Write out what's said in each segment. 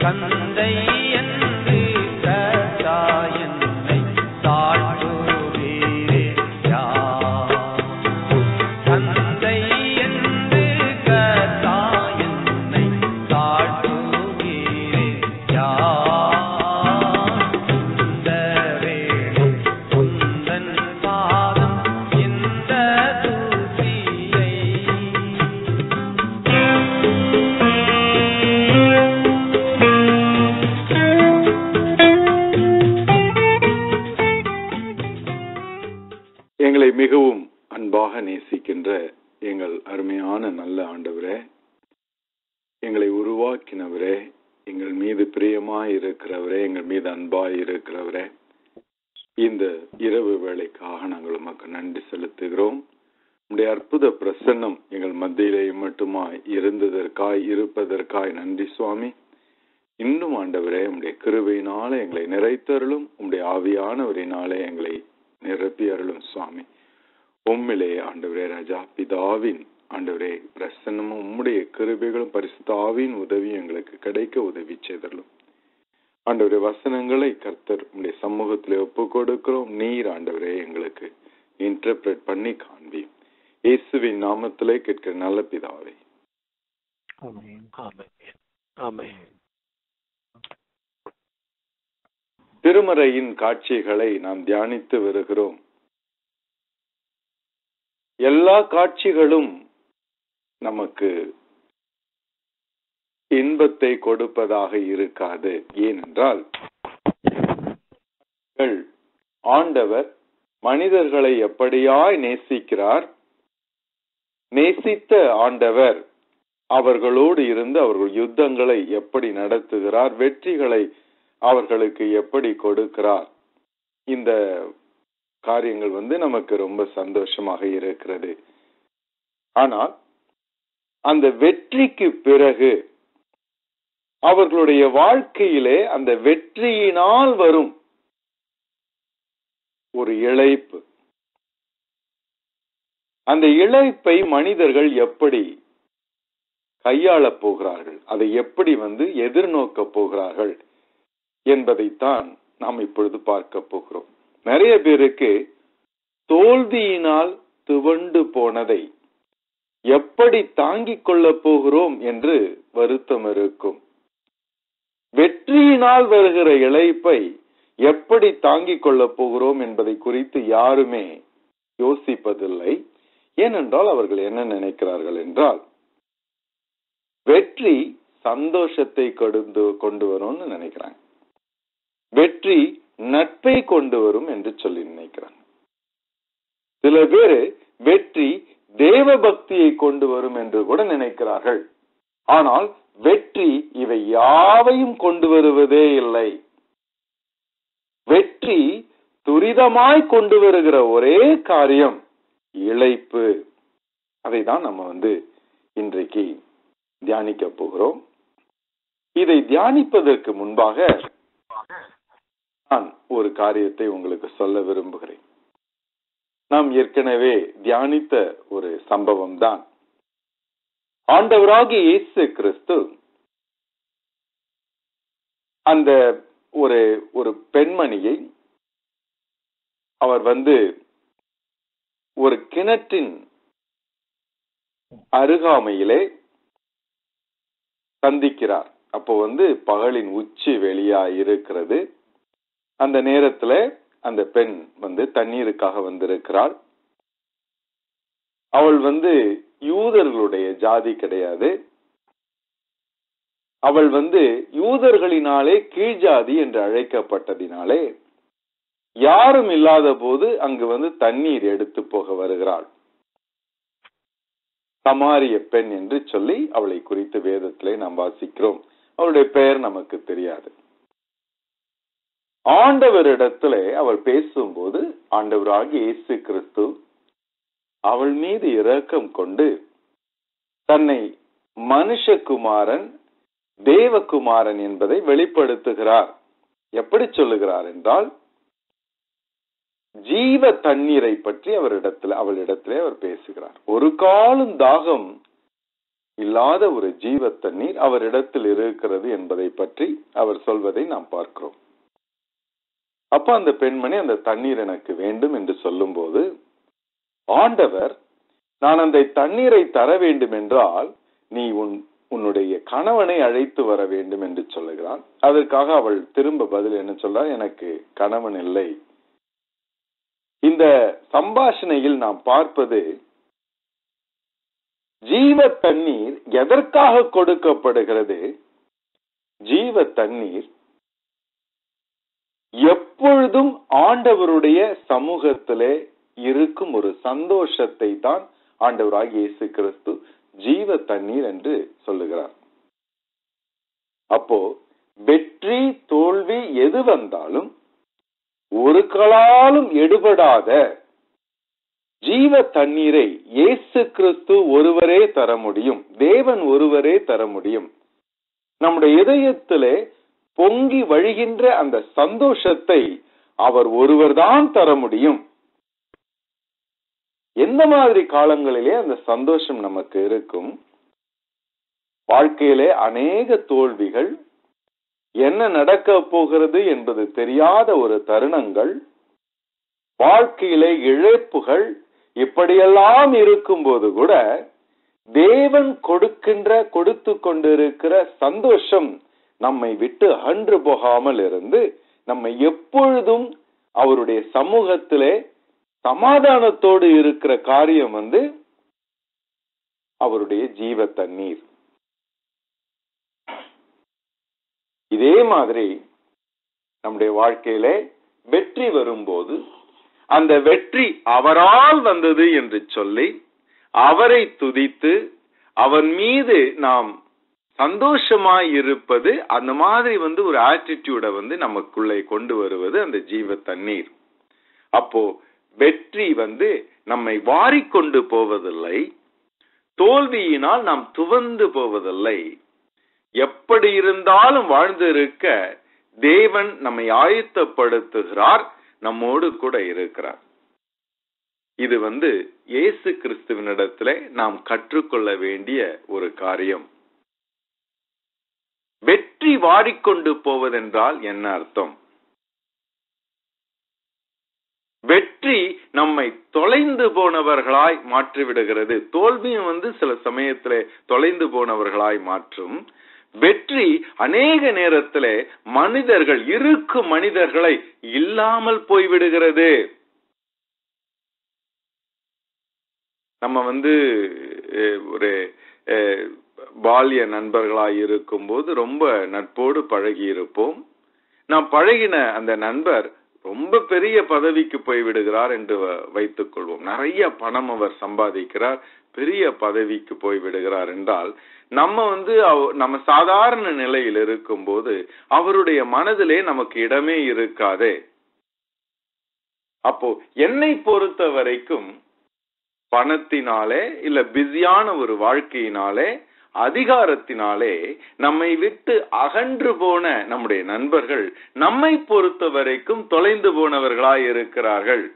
Can நன்றி சுவாமி. இன்னும் ஆண்டவரே உம்முடைய கிருபையினால எங்களை நிறைத்தருளும். உம்முடைய ஆவியானவரினாலே எங்களை நிரப்பி அருளும் சுவாமி. உம்மிலே ஆண்டவரே ராஜா பிதாவின் ஆண்டவரே பிரசன்னமும் உம்முடைய கிருபைகளும் பரிசுத்தாவின் உதவி எங்களுக்கு கிடைக்க உதவி செய்தருளும். ஆண்டவரே வசனங்களை கர்த்தர் உடைய சமூகத்திலே ஒப்பு கொடுக்கிறோம் நீர் ஆண்டவரே எங்களுக்கு இன்டர்பிரட் பண்ணி காண்பி இயேசுவின் நாமத்திலே கேட்கிற நல்ல பிதாவை ஆமென் ஆமென் ஆமென் திருமறையின் காட்சிகளை நாம் தியானித்து வருகிறோம். எல்லா காட்சிகளும் நமக்கு இன்பத்தை கொடுப்பதாக இருக்காது. ஏனென்றால் ஆண்டவர் மனிதர்களை எப்படியாய் நேசிக்கிறார்? நேசித்த ஆண்டவர் அவர்களோடு இருந்து அவர்கள் யுத்தங்களை எப்படி நடத்துகிறார் வெற்றிகளை அவர்களுக்கு எப்படி கொடுக்கிறார். இந்த காரியங்கள் வந்து நமக்கு ரொம்ப சந்தோஷமாக இருக்கிறது. ஆனால் அந்த வெற்றிக்கு பிறகு அவர்களுடைய வாழ்க்கையிலே அந்த வெற்றியினால் வரும் ஒரு இழைப்பு. அந்த இழைப்பை மனிதர்கள் எப்படி கையாளப் போகிறார்கள். அதை எப்படி வந்து எதிர்நோக்க போகிறார்கள் என்பதைத்தான் நாம் இப்பொழுது பார்க்க போகிறோம். நிறைய பேருக்கு தோல்வியினால் துவண்டு போனதை எப்படி தாங்கிக் கொள்ளப் போகிறோம் என்று வருத்தம் இருக்கும். வெற்றியினால் வருகிற இழைப்பை எப்படி தாங்கிக் கொள்ளப் போகிறோம் என்பதை குறித்து யாருமே யோசிப்பதில்லை. ஏனென்றால் அவர்கள் என்ன நினைக்கிறார்கள் என்றால் வெற்றி சந்தோஷத்தை கொடுந்து கொண்டு வரும்னு நினைக்கிறாங்க. வெற்றி நட்பை கொண்டு வரும் என்று சொல்லி நினைக்கிறாங்க. சில பேரு வெற்றி தேவ பக்தியை கொண்டு வரும் என்று கூட நினைக்கிறார்கள். ஆனால் வெற்றி இவை யாவையும் கொண்டு வருவதே இல்லை. வெற்றி துரிதமாய் கொண்டு வருகிற ஒரே காரியம் இழைப்பு. அதை தான் நம்ம வந்து இன்றைக்கு தியானிக்க போகிறோம். இதை தியானிப்பதற்கு முன்பாக நான் ஒரு காரியத்தை உங்களுக்கு சொல்ல விரும்புகிறேன். நாம் ஏற்கனவே தியானித்த ஒரு சம்பவம் தான் ஆண்டவராகி இயேசு கிறிஸ்து அந்த ஒரு ஒரு பெண்மணியை அவர் வந்து ஒரு கிணற்றின் அருகாமையிலே சந்திக்கிறார். அப்போ வந்து பகலின் உச்சி வெளியா இருக்கிறது. அந்த நேரத்துல அந்த பெண் வந்து தண்ணீருக்காக வந்திருக்கிறாள். அவள் வந்து யூதர்களுடைய ஜாதி கிடையாது. அவள் வந்து யூதர்களினாலே கீழ்ஜாதி என்று அழைக்கப்பட்டதினாலே யாரும் இல்லாத போது அங்கு வந்து தண்ணீர் எடுத்து போக வருகிறாள். சமாரிய பெண் என்று சொல்லி அவளை குறித்து வேதத்திலே நாம் வாசிக்கிறோம். அவளுடைய பெயர் நமக்கு தெரியாது. ஆண்டவரிடத்திலே அவள் பேசும்போது ஆண்டவராகி இயேசு கிறிஸ்து அவள் மீது இரக்கம் கொண்டு தன்னை மனுஷகுமாரன் தேவகுமாரன் என்பதை வெளிப்படுத்துகிறார். எப்படி சொல்லுகிறார் என்றால் ஜீவ தண்ணீரை பற்றி அவரிடத்துல அவளிடத்திலே அவர் பேசுகிறார். ஒரு காலம் தாகம் இல்லாத ஒரு ஜீவ தண்ணீர் அவரிடத்தில் இருக்கிறது என்பதை பற்றி அவர் சொல்வதை நாம் பார்க்கிறோம். அப்ப அந்த பெண்மணி அந்த தண்ணீர் எனக்கு வேண்டும் என்று சொல்லும்போது ஆண்டவர் நான் அந்த தண்ணீரை தர வேண்டும் என்றால் நீ உன் உன்னுடைய கணவனை அழைத்து வர வேண்டும் என்று சொல்லுகிறான். அதற்காக அவள் திரும்ப பதில் என்ன சொல்றார்? எனக்கு கணவன் இல்லை. இந்த சம்பாஷணையில் நாம் பார்ப்பது ஜீவ தண்ணீர் எதற்காக கொடுக்கப்படுகிறது? ஜீவ தண்ணீர் எப்பொழுதும் ஆண்டவருடைய சமூகத்திலே இருக்கும் ஒரு சந்தோஷத்தை தான் ஆண்டவராக இயேசு கிறிஸ்து ஜீவ தண்ணீர் என்று சொல்லுகிறார். அப்போ வெற்றி தோல்வி எது வந்தாலும் ஒரு கலாலும் எடுபடாத ஜீவ தண்ணீரை இயேசு கிறிஸ்து ஒருவரே தர முடியும். தேவன் ஒருவரே தர முடியும். நம்முடைய இதயத்திலே பொங்கி வழிகின்ற அந்த சந்தோஷத்தை அவர் ஒருவர்தான் தர முடியும். எந்த மாதிரி காலங்களிலே அந்த சந்தோஷம் நமக்கு இருக்கும்? வாழ்க்கையிலே அநேக தோல்விகள் என்ன நடக்க போகிறது என்பது தெரியாத ஒரு தருணங்கள் வாழ்க்கையிலே இழப்புகள் இப்படியெல்லாம் இருக்கும்போது கூட தேவன் கொடுக்கின்ற கொடுத்து கொண்டிருக்கிற சந்தோஷம் நம்மை விட்டு அன்று போகாமல் இருந்து நம்மை எப்பொழுதும் அவருடைய சமூகத்திலே சமாதானத்தோடு இருக்கிற காரியம் வந்து அவருடைய ஜீவ தண்ணீர் இதே மாதிரி நம்முடைய வாழ்க்கையில வெற்றி வரும்போது அந்த வெற்றி அவரால் வந்தது என்று சொல்லி அவரை துதித்து அவன் மீது நாம் சந்தோஷமாய் இருப்பது அந்த மாதிரி வந்து ஒரு ஆட்டிடியூட வந்து நமக்குள்ளே கொண்டு வருவது அந்த ஜீவ தண்ணீர். அப்போ வெற்றி வந்து நம்மை வாரிக்கொண்டு போவதில்லை தோல்வியினால் நாம் துவந்து போவதில்லை. எப்படி இருந்தாலும் வாழ்ந்து இருக்க தேவன் நம்மை ஆயத்தப்படுத்துகிறார் நம்மோடு கூட இருக்கிறார். இது வந்து இயேசு கிறிஸ்துவனிடத்துல நாம் கற்றுக்கொள்ள வேண்டிய ஒரு காரியம். வெற்றி வாடிக்கொண்டு போவதென்றால் என்ன அர்த்தம்? வெற்றி நம்மை தொலைந்து போனவர்களாய் மாற்றிவிடுகிறது. தோல்வியும் வந்து சில சமயத்துல தொலைந்து போனவர்களாய் மாற்றும். வெற்றி அநேக நேரத்தில் மனிதர்கள் இருக்கும் மனிதர்களை இல்லாமல் போய்விடுகிறது. நம்ம வந்து ஒரு அஹ், பால்ய நண்பர்களாய் இருக்கும்போது ரொம்ப நட்போடு பழகி இருப்போம் நான் பழகின அந்த நண்பர் ரொம்ப பெரிய பதவிக்கு போய் விடுகிறார் என்று வ- வைத்துக் கொள்வோம் நிறைய பணம் அவர் சம்பாதிக்கிறார் பெரிய பதவிக்கு போய் விடுகிறார் என்றால் நம்ம வந்து அவ- நம்ம சாதாரண நிலையில் இருக்கும்போது அவருடைய மனதிலே நமக்கு இடமே இருக்காதே. அப்போ என்னை பொறுத்த வரைக்கும் பணத்தினாலே இல்ல பிஸியான ஒரு வாழ்க்கையினாலே அதிகாரத்தினாலே நம்மை விட்டு அகன்று போன நம்முடைய நண்பர்கள் நம்மை பொறுத்த வரைக்கும் தொலைந்து போனவர்களாய் இருக்கிறார்கள்.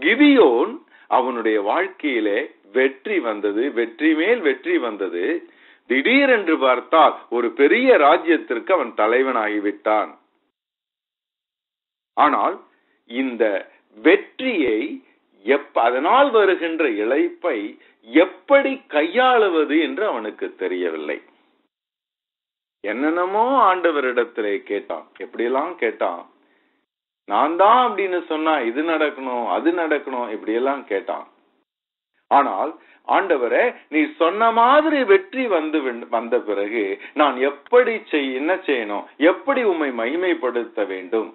கிதியோன் அவனுடைய வாழ்க்கையிலே வெற்றி வந்தது வெற்றி மேல் வெற்றி வந்தது. திடீரென்று பார்த்தால் ஒரு பெரிய ராஜ்யத்திற்கு அவன் தலைவனாகிவிட்டான். ஆனால் இந்த வெற்றியை எப்ப அதனால் வருகின்ற இழைப்பை எப்படி கையாளுவது என்று அவனுக்கு தெரியவில்லை. என்னென்னமோ ஆண்டவரிடத்திலே கேட்டான். எப்படியெல்லாம் கேட்டான்? நான் தான் அப்படின்னு சொன்னா இது நடக்கணும் அது நடக்கணும் இப்படி எல்லாம் கேட்டான். ஆனால் ஆண்டவரே நீ சொன்ன மாதிரி வெற்றி வந்து வந்த பிறகு நான் எப்படி செய் என்ன செய்யணும்? எப்படி உம்மை மகிமைப்படுத்த வேண்டும்?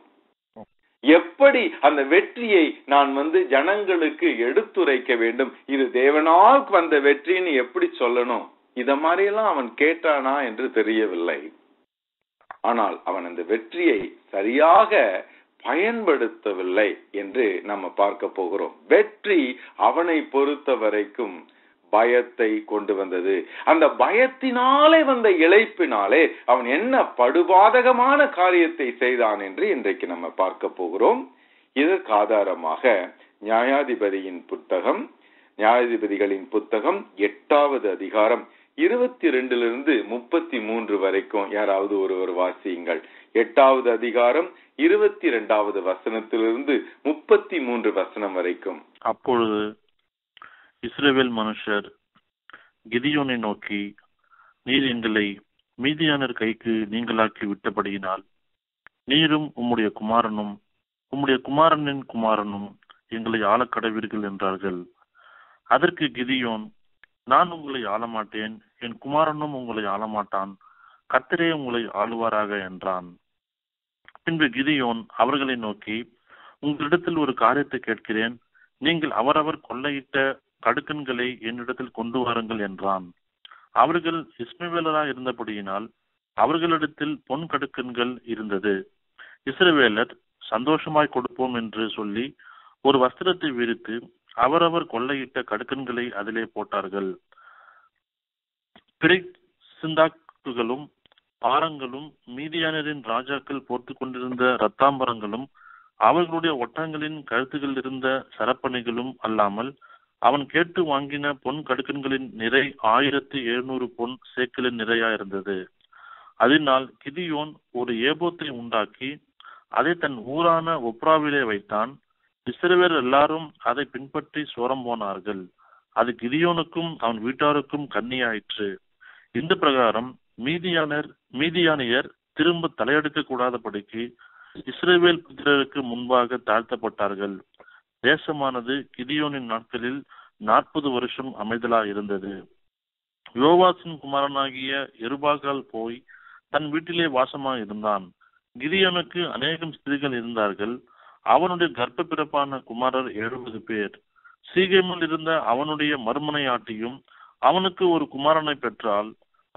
எப்படி அந்த வெற்றியை நான் வந்து ஜனங்களுக்கு எடுத்துரைக்க வேண்டும்? இது தேவனால் வந்த வெற்றின்னு எப்படி சொல்லணும்? இத மாதிரியெல்லாம் அவன் கேட்டானா என்று தெரியவில்லை. ஆனால் அவன் அந்த வெற்றியை சரியாக பயன்படுத்தவில்லை என்று நம்ம பார்க்க போகிறோம். வெற்றி அவனை பொறுத்த வரைக்கும் பயத்தை கொண்டு வந்தது. அந்த பயத்தினாலே வந்த இழைப்பினாலே அவன் என்ன படுபாதகமான காரியத்தை செய்தான் என்று இன்றைக்கு நம்ம பார்க்க போகிறோம். இதற்கு ஆதாரமாக நியாயாதிபதியின் புத்தகம் நியாயாதிபதிகளின் புத்தகம் எட்டாவது அதிகாரம் இருபத்தி ரெண்டிலிருந்து முப்பத்தி மூன்று வரைக்கும் யாராவது ஒருவர் வாசியுங்கள். எட்டாவது அதிகாரம் இருபத்தி இரண்டாவது வசனத்திலிருந்து முப்பத்தி மூன்று வசனம் வரைக்கும். அப்பொழுது இஸ்ரேவேல் மனுஷர் கிதியோனை நோக்கி நீர் எங்களை மீதியானர் கைக்கு நீங்களாக்கி விட்டபடியினால் நீரும் உம்முடைய குமாரனும் உம்முடைய குமாரனின் குமாரனும் எங்களை ஆளக்கடவீர்கள் என்றார்கள். அதற்கு கிதியோன் நான் உங்களை ஆளமாட்டேன் என் குமாரனும் உங்களை ஆளமாட்டான் கத்திரே உங்களை ஆளுவாராக என்றான். பின்பு கிதியோன் அவர்களை நோக்கி உங்களிடத்தில் ஒரு காரியத்தை கேட்கிறேன். நீங்கள் அவரவர் கொள்ளையிட்ட கடுக்கன்களை என்னிடத்தில் கொண்டு வாருங்கள் என்றான். அவர்கள் இஸ்மவேலராக இருந்தபடியினால் அவர்களிடத்தில் பொன் கடுக்கன்கள் இருந்தது. இஸ்ரவேலர் சந்தோஷமாய் கொடுப்போம் என்று சொல்லி ஒரு வஸ்திரத்தை விரித்து அவரவர் கொள்ளையிட்ட கடுக்கன்களை அதிலே போட்டார்கள். பிறை சிந்தாக்குகளும் பாரங்களும் மீதியானரின் ராஜாக்கள் போர்த்து கொண்டிருந்த ரத்தாம்பரங்களும் அவர்களுடைய ஒட்டங்களின் கழுத்துகளில் இருந்த சரப்பணிகளும் அல்லாமல் அவன் கேட்டு வாங்கின பொன் கடுக்கன்களின் நிறை ஆயிரத்தி எழுநூறு பொன் சேக்கலின் நிறையா இருந்தது அதனால் கிதியோன் ஒரு ஏபோத்தை உண்டாக்கி அதை தன் ஊரான ஒப்ராவிலே வைத்தான். இஸ்ரவேர் எல்லாரும் அதை பின்பற்றி சோரம் போனார்கள். அது கிதியோனுக்கும் அவன் வீட்டாருக்கும் கண்ணியாயிற்று இந்த பிரகாரம் மீதியானர் மீதியானியர் திரும்ப தலையெடுக்க கூடாதபடிக்கு இஸ்ரேவேல் புத்திரருக்கு முன்பாக தாழ்த்தப்பட்டார்கள். தேசமானது கிதியோனின் நாட்களில் நாற்பது வருஷம் அமைதலா இருந்தது யோவாசின் குமாரனாகிய எருபாகால் போய் தன் வீட்டிலே வாசமாக இருந்தான் கிதியோனுக்கு அநேகம் ஸ்திரீகள் இருந்தார்கள். அவனுடைய கர்ப்ப பிறப்பான குமாரர் எழுபது பேர். சீகேமில் இருந்த அவனுடைய மறுமனையாட்டியும் அவனுக்கு ஒரு குமாரனை பெற்றால்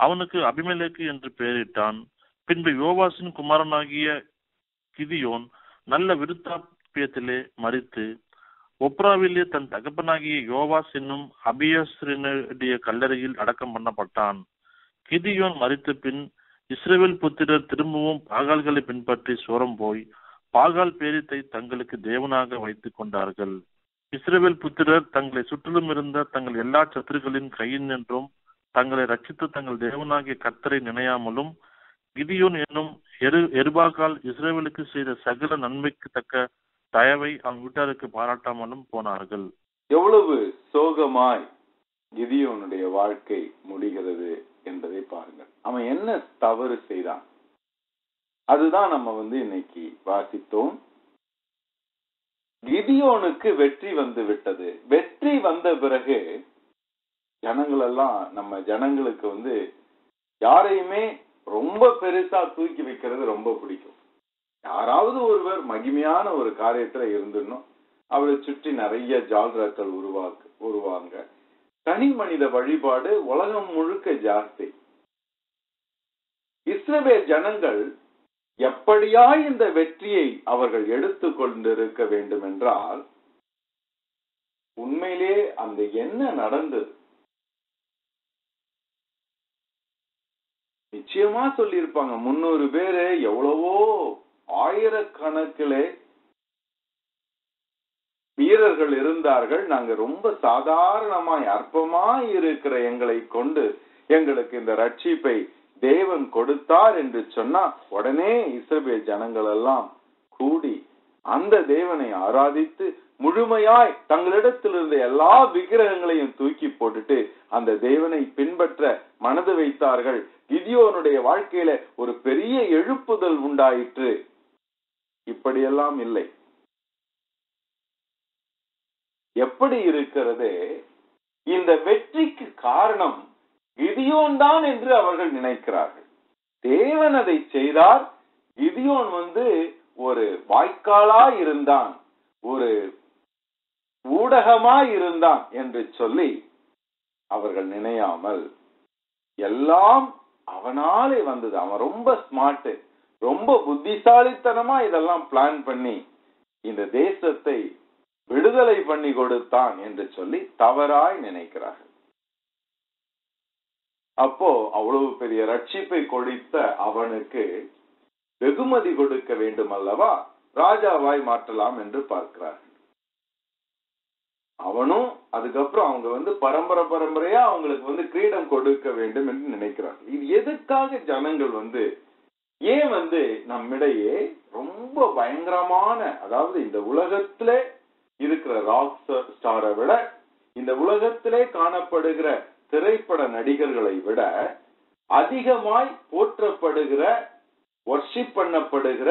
அவனுக்கு அபிமெலேக்கு என்று பெயரிட்டான். பின்பு யோவாசின் குமாரனாகிய கிதியோன் நல்ல விருத்தாப்பியத்திலே மறித்து ஒப்ராவிலே தன் தகப்பனாகிய யோவாஸ் என்னும் அபியஸ்ரனுடைய கல்லறையில் அடக்கம் பண்ணப்பட்டான். கிதியோன் மறித்த பின் இஸ்ரேவேல் புத்திரர் திரும்பவும் பாகால்களை பின்பற்றி சோரம் போய் பாகால் பேரித்தை தங்களுக்கு தேவனாக வைத்துக் கொண்டார்கள். இஸ்ரேவேல் புத்திரர் தங்களை சுற்றிலும் இருந்த தங்கள் எல்லா சத்துருக்களின் கையின் நின்றும் தங்களை ரட்சித்து தங்கள் தேவனாகிய கர்த்தரை நினையாமலும் கிதியோன் என்னும் எரு எருபாக்கால் இஸ்ரேலுக்கு செய்த சகல நன்மைக்கு தக்க தயவை அவன் வீட்டாருக்கு பாராட்டாமலும் போனார்கள். எவ்வளவு சோகமாய் கிதியோனுடைய வாழ்க்கை முடிகிறது என்பதை பாருங்கள். அவன் என்ன தவறு செய்தான்? அதுதான் நம்ம வந்து இன்னைக்கு வாசித்தோம். கிதியோனுக்கு வெற்றி வந்து விட்டது. வெற்றி வந்த பிறகு ஜனங்கள் எல்லாம் நம்ம ஜனங்களுக்கு வந்து யாரையுமே ரொம்ப பெருசா தூக்கி வைக்கிறது ரொம்ப பிடிக்கும். யாராவது ஒருவர் மகிமையான ஒரு காரியத்துல இருந்துடணும். அவரை சுற்றி நிறைய ஜால்ராக்கள் உருவாக்கு உருவாங்க. தனி மனித வழிபாடு உலகம் முழுக்க ஜாஸ்தி. இஸ்ரவேல் ஜனங்கள் எப்படியா இந்த வெற்றியை அவர்கள் எடுத்துக் கொண்டிருக்க வேண்டும் என்றால் உண்மையிலே அந்த என்ன நடந்தது? நிச்சயமா சொல்லியிருப்பாங்க. முன்னூறு பேரு எவ்வளவோ ஆயிரக்கணக்கிலே வீரர்கள் இருந்தார்கள். நாங்க ரொம்ப சாதாரணமாய் அற்பமாய் இருக்கிற எங்களை கொண்டு எங்களுக்கு இந்த ரட்சிப்பை தேவன் கொடுத்தார் என்று சொன்னா உடனே இஸ்ரவேல் ஜனங்கள் எல்லாம் கூடி அந்த தேவனை ஆராதித்து முழுமையாய் தங்களிடத்தில் இருந்த எல்லா விக்கிரகங்களையும் தூக்கி போட்டுட்டு அந்த தேவனை பின்பற்ற மனது வைத்தார்கள். கிதியோனுடைய வாழ்க்கையில ஒரு பெரிய எழுப்புதல் உண்டாயிற்று. இப்படியெல்லாம் இல்லை. எப்படி இருக்கிறது இந்த வெற்றிக்கு காரணம் கிதியோன் தான் என்று அவர்கள் நினைக்கிறார்கள். தேவன் அதை செய்தார். கிதியோன் வந்து ஒரு வாய்க்காலா இருந்தான். ஒரு ஊடகமா இருந்தான் என்று சொல்லி அவர்கள் நினையாமல் எல்லாம் அவனாலே வந்தது. அவன் ரொம்ப ஸ்மார்ட் ரொம்ப புத்திசாலித்தனமா இதெல்லாம் பிளான் பண்ணி இந்த தேசத்தை விடுதலை பண்ணி கொடுத்தான் என்று சொல்லி தவறாய் நினைக்கிறார்கள். அப்போ அவ்வளவு பெரிய ரட்சிப்பை கொடுத்த அவனுக்கு வெகுமதி கொடுக்க வேண்டும் அல்லவா ராஜாவாய் மாற்றலாம் என்று பார்க்கிறார்கள். அவனும் அதுக்கப்புறம் அவங்க வந்து பரம்பரை பரம்பரையா அவங்களுக்கு வந்து கிரீடம் கொடுக்க வேண்டும் என்று நினைக்கிறாங்க. இது எதுக்காக ஜனங்கள் வந்து ஏன் வந்து நம்மிடையே ரொம்ப பயங்கரமான அதாவது இந்த உலகத்திலே இருக்கிற ராக் ஸ்டாரை விட இந்த உலகத்திலே காணப்படுகிற திரைப்பட நடிகர்களை விட அதிகமாய் போற்றப்படுகிற ஒர்ஷிப் பண்ணப்படுகிற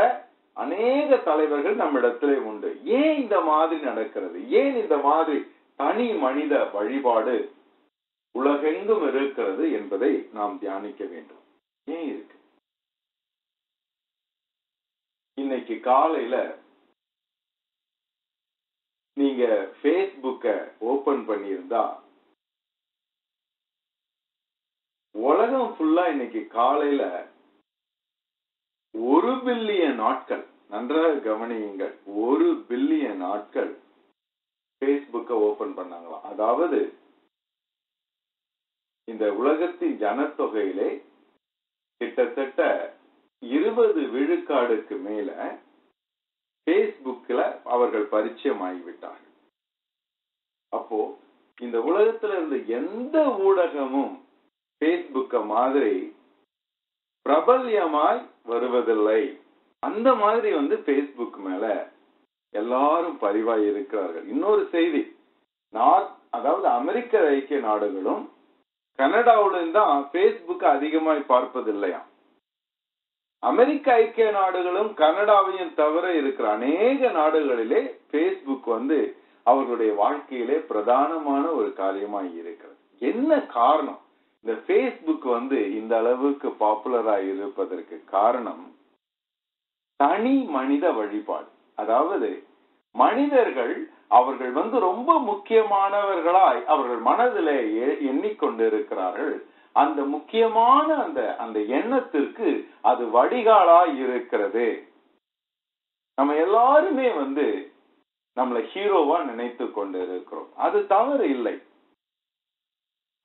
அநேக தலைவர்கள் நம்மிடத்திலே உண்டு. ஏன் இந்த மாதிரி நடக்கிறது? ஏன் இந்த மாதிரி தனி மனித வழிபாடு உலகெங்கும் இருக்கிறது என்பதை நாம் தியானிக்க வேண்டும். ஏன் இருக்கு? இன்னைக்கு காலையில நீங்க ஃபேஸ்புக்க ஓபன் பண்ணியிருந்தா உலகம் ஃபுல்லா இன்னைக்கு காலையில ஒரு பில்லியன் நாட்கள் நன்றாக கவனியுங்கள் ஒரு பில்லியன் நாட்கள் பேஸ்புக்கை ஓபன் பண்ணாங்களாம். அதாவது இந்த உலகத்தின் ஜனத்தொகையிலே கிட்டத்தட்ட இருபது விழுக்காடுக்கு மேல பேஸ்புக்ல அவர்கள் பரிச்சயம் ஆகிவிட்டார்கள் அப்போ இந்த உலகத்துல இருந்த எந்த ஊடகமும் பேஸ்புக்க மாதிரி பிரபல்யமாய் வருவதில்லை. அந்த மாதிரி வந்து பேஸ்புக் மேல எல்லாரும் பரிவாய் இருக்கிறார்கள். இன்னொரு செய்தி நார்த் அதாவது அமெரிக்க ஐக்கிய நாடுகளும் கனடாவுடன் தான் பேஸ்புக் அதிகமாய் பார்ப்பதில்லையா அமெரிக்க ஐக்கிய நாடுகளும் கனடாவையும் தவிர இருக்கிற அநேக நாடுகளிலே பேஸ்புக் வந்து அவர்களுடைய வாழ்க்கையிலே பிரதானமான ஒரு காரியமாய் இருக்கிறது. என்ன காரணம்? இந்த பேஸ்புக் வந்து இந்த அளவுக்கு பாப்புலரா இருப்பதற்கு காரணம் தனி மனித வழிபாடு. அதாவது மனிதர்கள் அவர்கள் வந்து ரொம்ப முக்கியமானவர்களாய் அவர்கள் மனதில் எ- எண்ணிக்கொண்டிருக்கிறார்கள். அந்த முக்கியமான அந்த அந்த எண்ணத்திற்கு அது வடிகாலாய் இருக்கிறது. நம்ம எல்லாருமே வந்து நம்மளை ஹீரோவா நினைத்து கொண்டு இருக்கிறோம் அது தவறு இல்லை.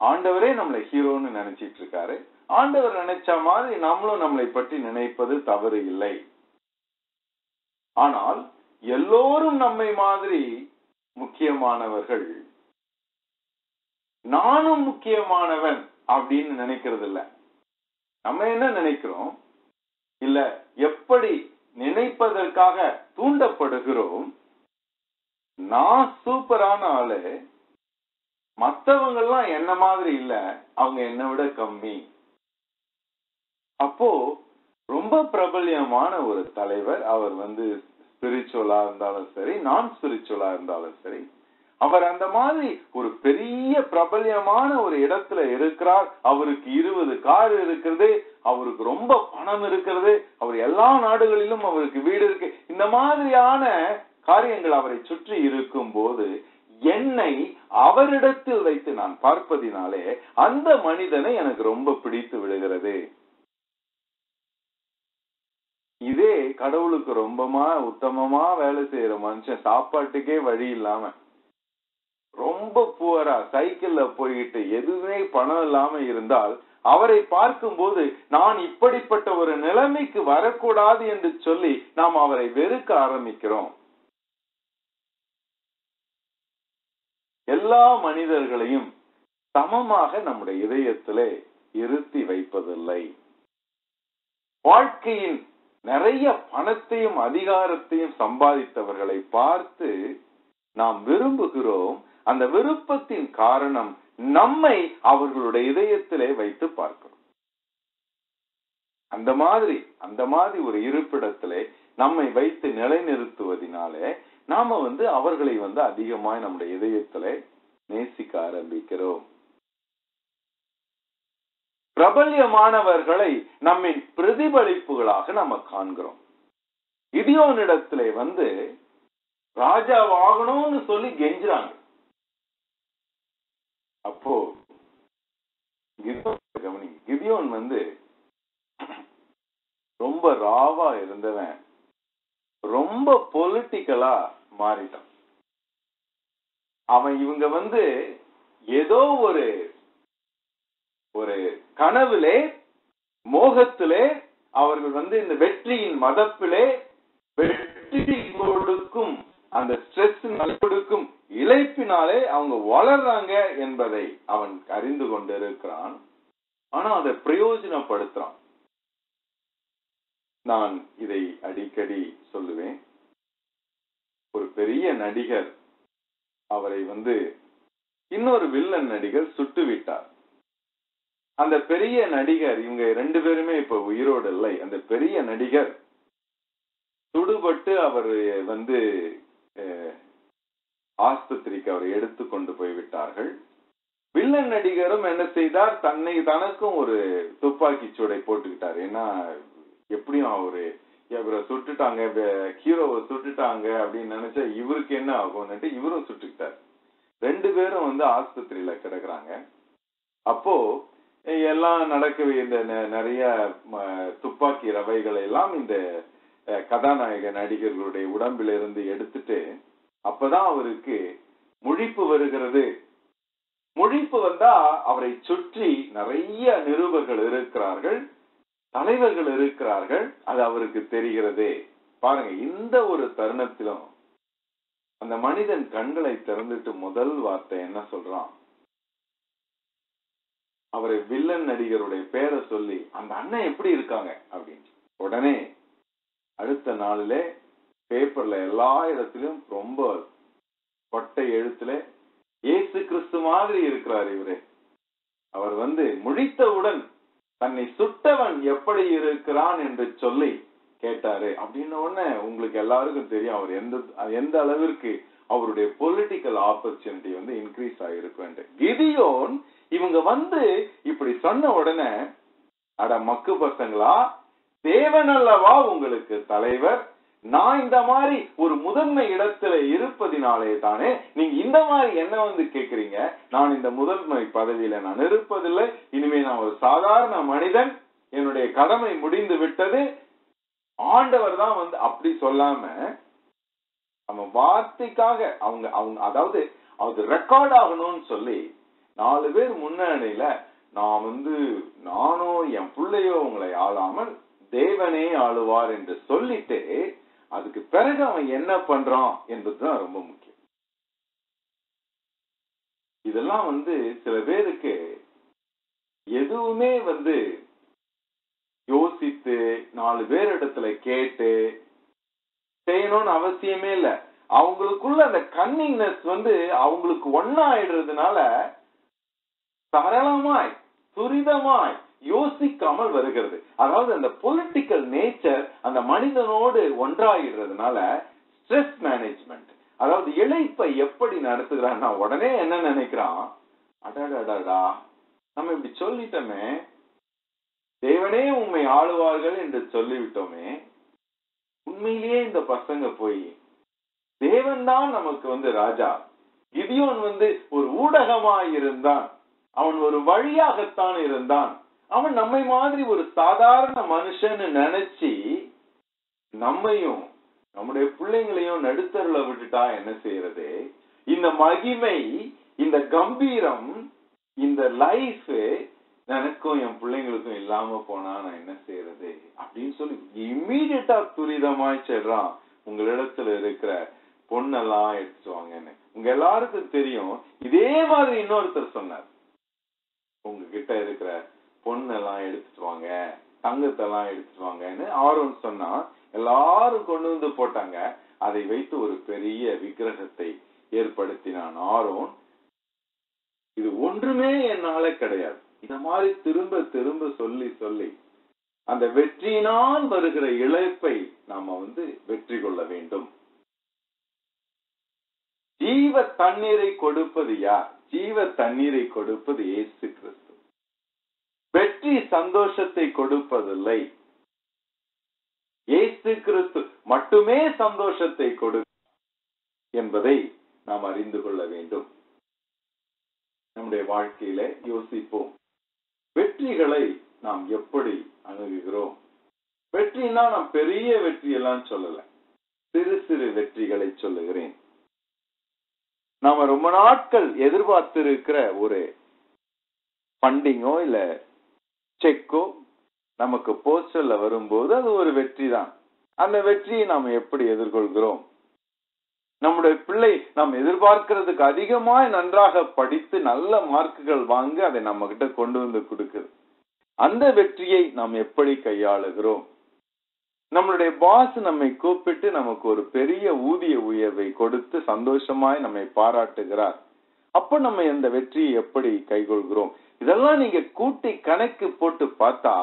ஆண்டவரே நம்மளை ஹீரோன்னு நினைச்சிட்டு இருக்காரு ஆண்டவர் நினைச்ச மாதிரி நம்மளும் நம்மளை பற்றி நினைப்பது தவறு இல்லை. ஆனால் எல்லோரும் நம்மை மாதிரி முக்கியமானவர்கள். நானும் முக்கியமானவன் அப்படின்னு நினைக்கிறது இல்ல நம்ம என்ன நினைக்கிறோம்? இல்ல எப்படி நினைப்பதற்காக தூண்டப்படுகிறோம்? நான் சூப்பரான ஆளு மத்தவங்க எல்லாம் என்ன மாதிரி இல்ல அவங்க என்னை விட கம்மி. அப்போ ரொம்ப பிரபல்யமான ஒரு தலைவர் அவர் வந்து ஸ்பிரிச்சுவலா இருந்தாலும் சரி நான் ஸ்பிரிச்சுவலா இருந்தாலும் சரி அவர் அந்த மாதிரி ஒரு பெரிய பிரபல்யமான ஒரு இடத்துல இருக்கிறார். அவருக்கு இருபது கார் இருக்கிறது அவருக்கு ரொம்ப பணம் இருக்கிறது அவர் எல்லா நாடுகளிலும் அவருக்கு வீடு இருக்கு. இந்த மாதிரியான காரியங்கள் அவரை சுற்றி இருக்கும் போது என்னை அவரிடத்தில் வைத்து நான் பார்ப்பதினாலே அந்த மனிதனை எனக்கு ரொம்ப பிடித்து விடுகிறது. இதே கடவுளுக்கு ரொம்பமா உத்தமமா வேலை செய்யற மனுஷன் சாப்பாட்டுக்கே வழி இல்லாம ரொம்ப புவரா சைக்கிள்ல போய்கிட்டு எதுவுமே பணம் இல்லாம இருந்தால் அவரை பார்க்கும்போது நான் இப்படிப்பட்ட ஒரு நிலைமைக்கு வரக்கூடாது என்று சொல்லி நாம் அவரை வெறுக்க ஆரம்பிக்கிறோம். எல்லா மனிதர்களையும் சமமாக நம்முடைய இதயத்திலே இருத்தி வைப்பதில்லை. வாழ்க்கையின் நிறைய பணத்தையும் அதிகாரத்தையும் சம்பாதித்தவர்களை பார்த்து நாம் விரும்புகிறோம். அந்த விருப்பத்தின் காரணம் நம்மை அவர்களுடைய இதயத்திலே வைத்து பார்க்கிறோம். அந்த மாதிரி அந்த மாதிரி ஒரு இருப்பிடத்திலே நம்மை வைத்து நிலைநிறுத்துவதினாலே நாம வந்து அவர்களை வந்து அதிகமாய் நம்முடைய இதயத்துல நேசிக்க ஆரம்பிக்கிறோம். பிரபல்யமானவர்களை நம்மின் பிரதிபலிப்புகளாக நம்ம காண்கிறோம். இடியோனிடத்திலே வந்து ராஜா வாகனம்னு சொல்லி கெஞ்சுறாங்க. அப்போ கவனி கிதியோன் வந்து ரொம்ப ராவா இருந்தவன். ரொம்ப பொலிட்டிக்கலா மாறிட்டான் அவன் இவங்க வந்து ஏதோ ஒரு ஒரு கனவுலே மோகத்திலே அவர்கள் வந்து இந்த வெற்றியின் மதப்பிலே வெற்றி கொடுக்கும் அந்த ஸ்ட்ரெஸ் கொடுக்கும் இழைப்பினாலே அவங்க வளர்றாங்க என்பதை அவன் அறிந்து கொண்டிருக்கிறான். ஆனா அதை பிரயோஜனப்படுத்துறான். நான் இதை அடிக்கடி சொல்லுவேன். ஒரு பெரிய நடிகர் அவரை வந்து இன்னொரு வில்லன் நடிகர் சுட்டு விட்டார். அந்த பெரிய நடிகர் இவங்க ரெண்டு பேருமே இப்ப உயிரோடு இல்லை. அந்த பெரிய நடிகர் சுடுபட்டு அவர் வந்து ஆஸ்பத்திரிக்கு அவரை எடுத்து கொண்டு போய் விட்டார்கள். வில்லன் நடிகரும் என்ன செய்தார்? தன்னை தனக்கும் ஒரு துப்பாக்கி சூடை போட்டுக்கிட்டார். ஏன்னா எப்படியும் அவரு இவரை சுட்டுட்டாங்க ஹீரோவை சுட்டுட்டாங்க அப்படின்னு நினைச்சா இவருக்கு என்ன ஆகும்னுட்டு இவரும் சுட்டுக்கிட்டார். ரெண்டு பேரும் வந்து ஆஸ்பத்திரியில கிடக்குறாங்க. அப்போ எல்லாம் நடக்கவே இந்த நிறைய துப்பாக்கி ரவைகளை எல்லாம் இந்த கதாநாயக நடிகர்களுடைய உடம்பிலிருந்து எடுத்துட்டு அப்பதான் அவருக்கு முழிப்பு வருகிறது. முழிப்பு வந்தா அவரை சுற்றி நிறைய நிருபர்கள் இருக்கிறார்கள். தலைவர்கள் இருக்கிறார்கள் அது அவருக்கு தெரிகிறதே. பாருங்க இந்த ஒரு தருணத்திலும் அந்த மனிதன் கண்களை திறந்துட்டு முதல் வார்த்தை என்ன சொல்றான்? அவரை வில்லன் நடிகருடைய பேரை சொல்லி அந்த அண்ணன் எப்படி இருக்காங்க? அப்படின்னு. உடனே அடுத்த நாளிலே பேப்பர்ல எல்லா இடத்திலும் ரொம்ப கொட்டை எழுத்துல இயேசு கிறிஸ்து மாதிரி இருக்கிறார் இவரு. அவர் வந்து முழித்தவுடன் தன்னை சுட்டவன் எப்படி இருக்கிறான் என்று சொல்லி கேட்டாரு. அப்படின்ன உடனே உங்களுக்கு எல்லாருக்கும் தெரியும் அவர் எந்த எந்த அளவிற்கு அவருடைய பொலிட்டிக்கல் ஆப்பர்ச்சுனிட்டி வந்து இன்க்ரீஸ் ஆகிருக்கும் கிதியோன் இவங்க வந்து இப்படி சொன்ன உடனே அட மக்கு பசங்களா தேவன் அல்லவா உங்களுக்கு தலைவர்? நான் இந்த மாதிரி ஒரு முதன்மை இடத்துல இருப்பதினாலே தானே நீங்க இந்த மாதிரி என்ன வந்து கேக்குறீங்க? நான் இந்த முதன்மை பதவியில நான் இருப்பதில்லை. இனிமே நான் ஒரு சாதாரண மனிதன். என்னுடைய கடமை முடிந்து விட்டது. ஆண்டவர் தான் வந்து அப்படி சொல்லாம நம்ம வார்த்தைக்காக அவங்க அவங்க அதாவது அது ரெக்கார்ட் ஆகணும்னு சொல்லி நாலு பேர் முன்னணியில நான் வந்து நானோ என் பிள்ளையோ உங்களை ஆளாமல் தேவனே ஆளுவார் என்று சொல்லிட்டு அதுக்கு பிறகு அவன் என்ன பண்றான் என்பதுதான் ரொம்ப முக்கியம். இதெல்லாம் வந்து சில பேருக்கு எதுவுமே வந்து யோசித்து நாலு பேர் இடத்துல கேட்டு செய்யணும்னு அவசியமே இல்ல. அவங்களுக்குள்ள அந்த கன்னிங்னஸ் வந்து அவங்களுக்கு ஒன்னாயிடுறதுனால சரளமாய் துரிதமாய் யோசிக்காமல் வருகிறது. அதாவது அந்த பொலிட்டிக்கல் நேச்சர் அந்த மனிதனோடு ஒன்றாயிடுறதுனால ஸ்ட்ரெஸ் மேனேஜ்மெண்ட் அதாவது இழைப்பை எப்படி நடத்துகிறான்னா உடனே என்ன நினைக்கிறான்? அடடடடா நம்ம இப்படி சொல்லிட்டோமே. தேவனே உண்மை ஆளுவார்கள் என்று சொல்லிவிட்டோமே. உண்மையிலேயே இந்த பசங்க போய் தேவன் தான் நமக்கு வந்து ராஜா. கிதியோன் வந்து ஒரு ஊடகமாய் இருந்தான். அவன் ஒரு வழியாகத்தான் இருந்தான். அவன் நம்மை மாதிரி ஒரு சாதாரண மனுஷன்னு நினைச்சு நம்மையும் நம்முடைய பிள்ளைங்களையும் நடுத்தருல விட்டுட்டா என்ன செய்யறது? இந்த மகிமை இந்த கம்பீரம் இந்த லைஃப் எனக்கும் என் பிள்ளைங்களுக்கும் இல்லாம போனா நான் என்ன செய்யறது? அப்படின்னு சொல்லி இம்மீடியட்டா துரிதமாய் செல்றான். உங்களிடத்துல இருக்கிற பொண்ணெல்லாம் எடுத்துட்டு வாங்கன்னு. உங்க எல்லாருக்கும் தெரியும். இதே மாதிரி இன்னொருத்தர் சொன்னார். உங்ககிட்ட இருக்கிற பொண்ணெல்லாம் எடுத்துட்டு வாங்க தங்கத்தெல்லாம் எடுத்துட்டு வாங்கன்னு ஆரோன் சொன்னா எல்லாரும் கொண்டு வந்து போட்டாங்க. அதை வைத்து ஒரு பெரிய விக்கிரகத்தை ஏற்படுத்தினான் ஆரோன். இது ஒன்றுமே என்னால கிடையாது. இந்த மாதிரி திரும்ப திரும்ப சொல்லி சொல்லி அந்த வெற்றியினால் வருகிற இழப்பை நாம வந்து வெற்றி கொள்ள வேண்டும். ஜீவ தண்ணீரை கொடுப்பது யார்? ஜீவ தண்ணீரை கொடுப்பது ஏசு கிறிஸ்து. வெற்றி சந்தோஷத்தை கொடுப்பதில்லை. ஏசு கிறிஸ்து மட்டுமே சந்தோஷத்தை கொடு என்பதை நாம் அறிந்து கொள்ள வேண்டும். நம்முடைய வாழ்க்கையில யோசிப்போம். வெற்றிகளை நாம் எப்படி அணுகுகிறோம்? வெற்றினா நான் பெரிய வெற்றி எல்லாம் சொல்லல. சிறு சிறு வெற்றிகளை சொல்லுகிறேன். நாம ரொம்ப நாட்கள் எதிர்பார்த்திருக்கிற ஒரு ஃபண்டிங்கோ இல்ல செக்கோ நமக்கு போஸ்டர்ல வரும்போது அது ஒரு வெற்றி தான். அந்த வெற்றியை நாம் எப்படி எதிர்கொள்கிறோம்? நம்முடைய பிள்ளை நாம் எதிர்பார்க்கிறதுக்கு அதிகமாய் நன்றாக படித்து நல்ல மார்க்குகள் வாங்க அதை நம்ம கிட்ட கொண்டு வந்து கொடுக்குது. அந்த வெற்றியை நாம் எப்படி கையாளுகிறோம்? நம்மளுடைய பாஸ் நம்மை கூப்பிட்டு நமக்கு ஒரு பெரிய ஊதிய உயர்வை கொடுத்து சந்தோஷமாய் நம்மை பாராட்டுகிறார். அப்ப நம்ம இந்த வெற்றியை எப்படி கைகொள்கிறோம்? இதெல்லாம் நீங்க கூட்டி கணக்கு போட்டு பார்த்தா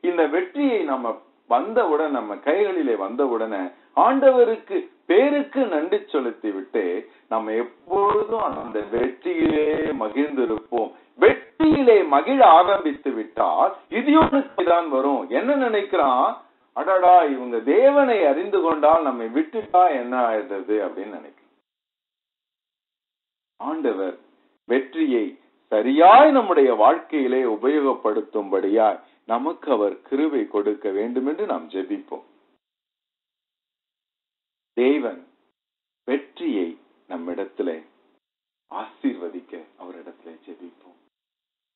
இந்த வெற்றியை நம்ம வந்தவுடன் நம்ம கைகளிலே வந்தவுடனே ஆண்டவருக்கு பேருக்கு நன்றி செலுத்தி விட்டு நம்ம எப்பொழுதும் அந்த வெற்றியிலே மகிழ்ந்திருப்போம். வெற்றியிலே மகிழ ஆரம்பித்து விட்டால் இதியோனுக்கு தான் வரும். என்ன நினைக்கிறான்? அடடா இவங்க தேவனை அறிந்து கொண்டால் நம்மை விட்டுட்டா என்ன ஆயிடுறது அப்படின்னு நினைக்கிறோம் ஆண்டவர் வெற்றியை சரியாய் நம்முடைய வாழ்க்கையிலே உபயோகப்படுத்தும்படியாய் நமக்கு அவர் கிருவை கொடுக்க வேண்டும் என்று நாம் ஜெபிப்போம். தேவன் வெற்றியை நம்மிடத்துல ஆசீர்வதிக்க அவரிடத்துல ஜெபிப்போம்.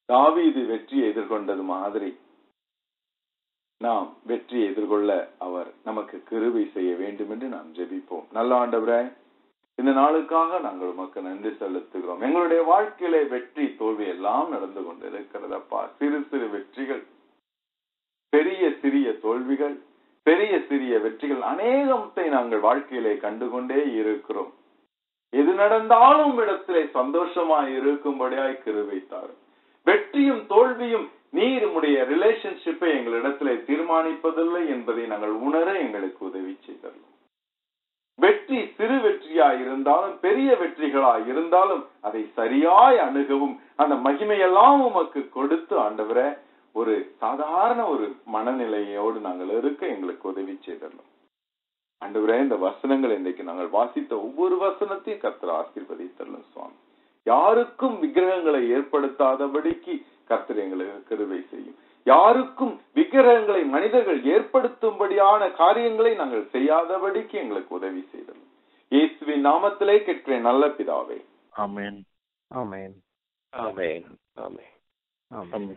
தாவீது வெற்றியை எதிர்கொண்டது மாதிரி நாம் வெற்றியை எதிர்கொள்ள அவர் நமக்கு கிருவை செய்ய வேண்டும் என்று நாம் ஜெபிப்போம். நல்ல ஆண்டவரே இந்த நாளுக்காக நாங்கள் உமக்கு நன்றி செலுத்துகிறோம். எங்களுடைய வாழ்க்கையிலே வெற்றி தோல்வி எல்லாம் நடந்து கொண்டு இருக்கிறதப்பா சிறு சிறு வெற்றிகள் பெரிய சிறிய தோல்விகள் பெரிய சிறிய வெற்றிகள் அநேகத்தை நாங்கள் வாழ்க்கையிலே கண்டுகொண்டே இருக்கிறோம். எது நடந்தாலும் இடத்திலே சந்தோஷமாய் இருக்கும்படியாய் கிருவைத்தார் வெற்றியும் தோல்வியும் நீர் உடைய ரிலேஷன்ஷிப்பை எங்களிடத்திலே தீர்மானிப்பதில்லை என்பதை நாங்கள் உணர எங்களுக்கு உதவி செய்தோம் வெற்றி சிறு வெற்றியா இருந்தாலும் பெரிய வெற்றிகளா இருந்தாலும் அதை சரியாய் அணுகவும் அந்த மகிமையெல்லாம் உமக்கு கொடுத்து ஆண்டவரே ஒரு சாதாரண ஒரு மனநிலையோடு நாங்கள் இருக்க எங்களுக்கு உதவி செய்தோம் ஆண்டவரே இந்த வசனங்கள் இன்றைக்கு நாங்கள் வாசித்த ஒவ்வொரு வசனத்தையும் கர்த்தர் ஆசீர்வதித்தரலும் சுவாமி. யாருக்கும் விக்கிரகங்களை ஏற்படுத்தாதபடிக்கு கர்த்தர் எங்களுக்கு கருவை செய்யும். யாருக்கும் விக்கிரகங்களை மனிதர்கள் ஏற்படுத்தும்படியான காரியங்களை நாங்கள் செய்யாதபடிக்கு எங்களுக்கு உதவி செய்தோம் இயேசுவின் நாமத்திலே கேட்கிறேன் நல்ல பிதாவே ஆமென். Amen. Amen. Amen. ஆமென்